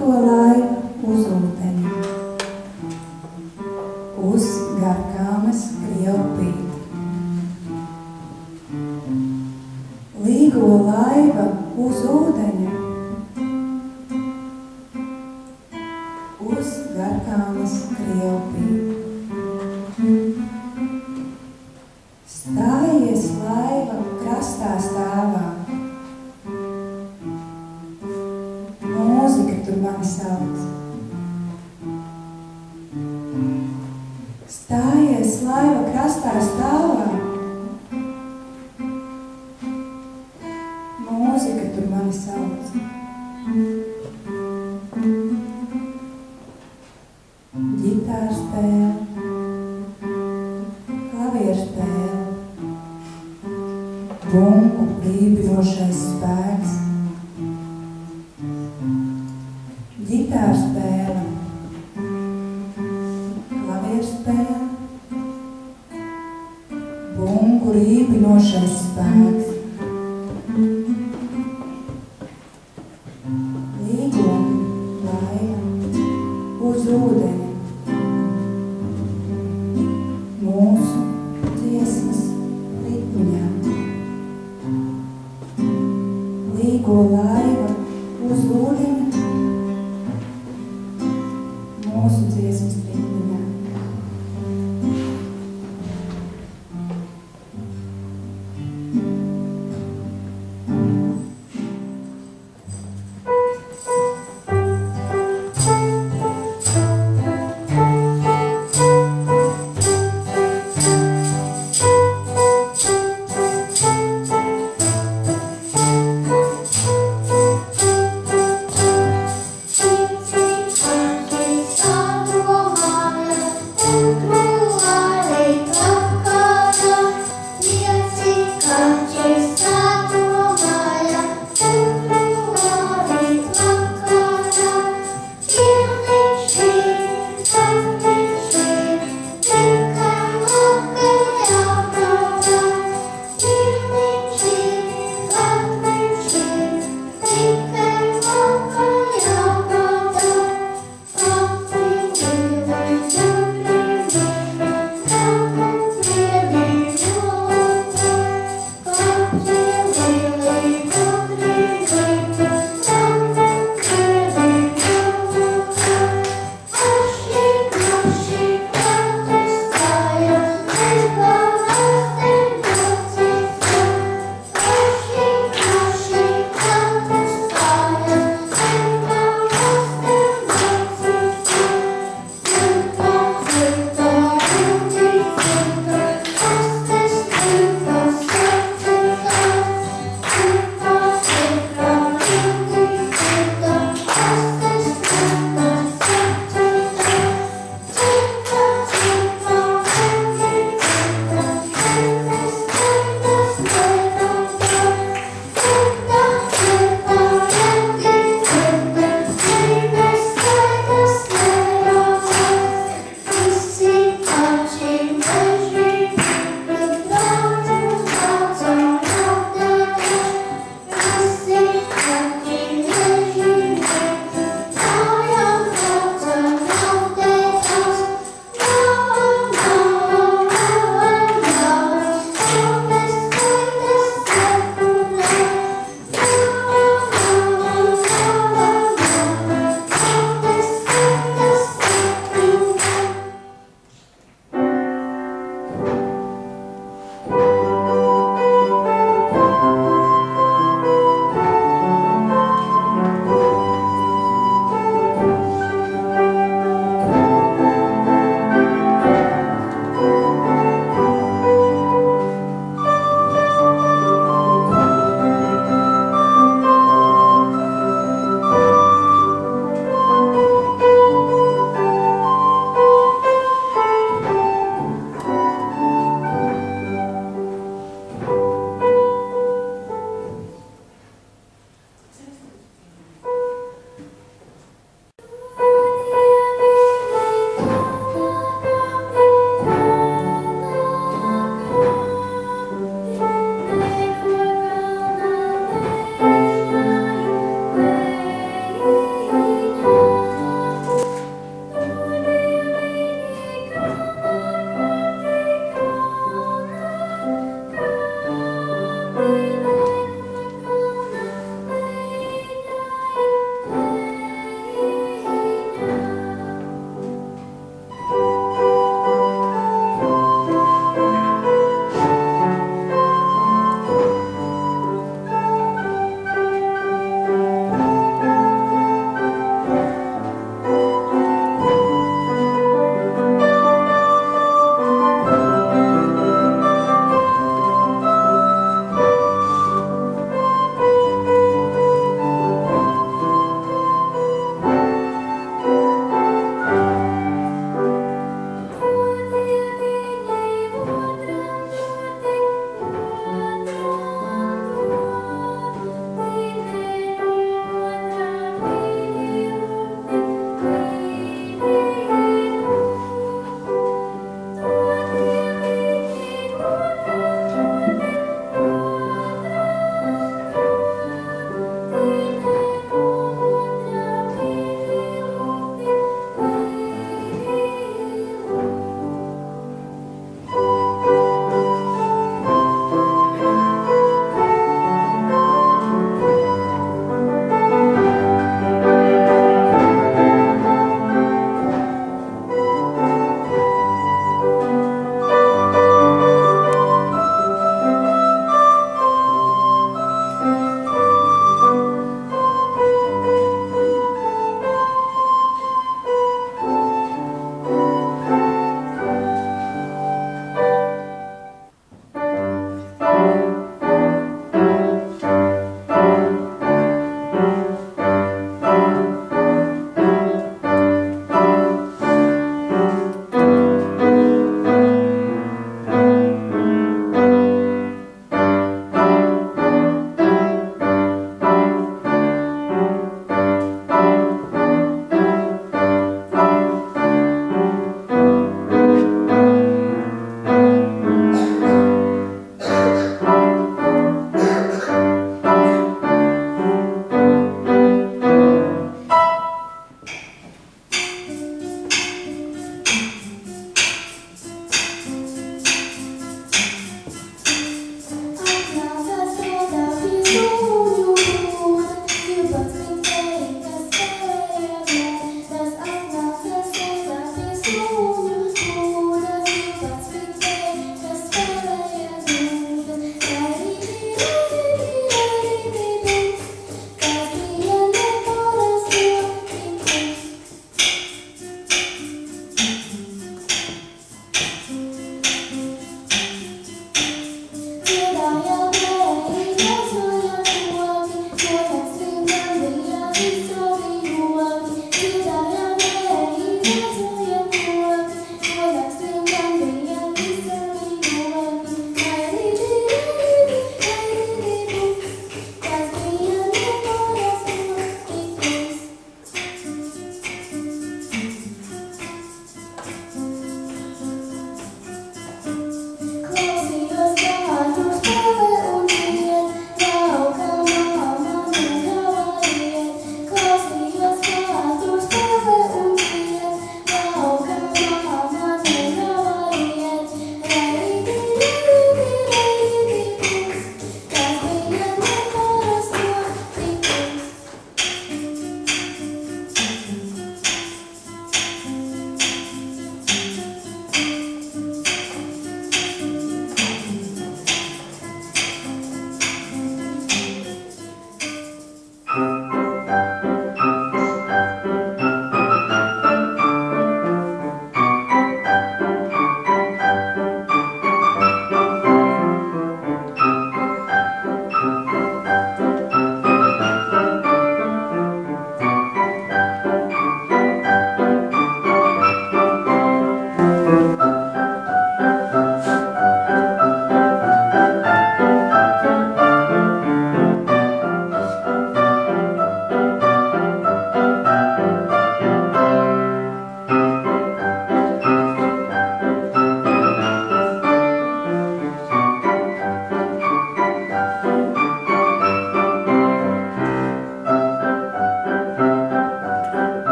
Nikolai Ozov. Bungu blībinošais spēks.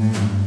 Mm-hmm.